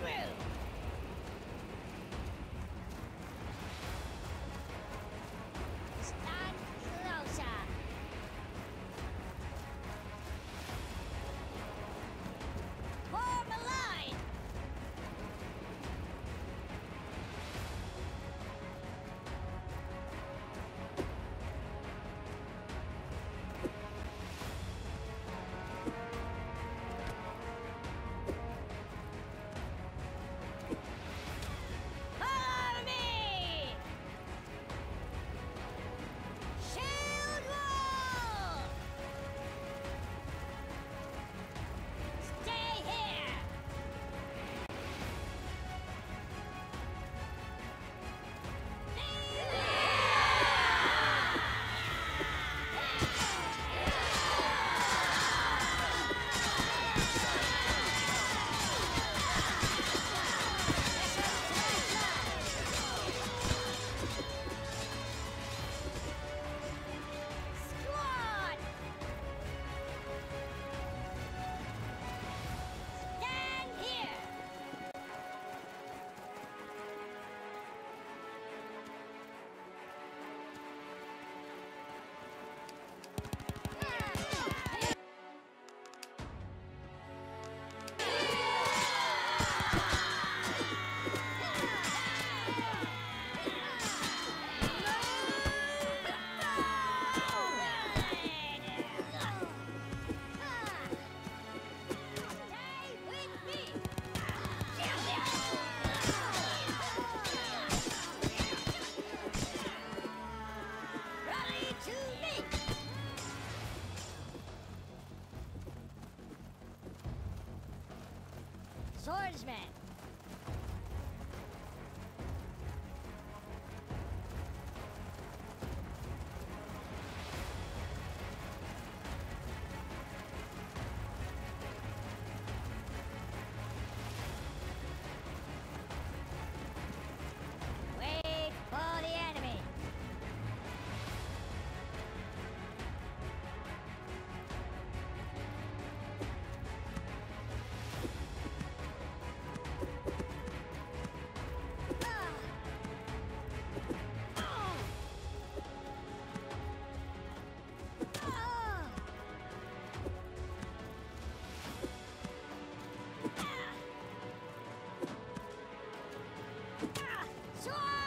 through. Swordsman! Swordsman!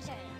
Soldiers!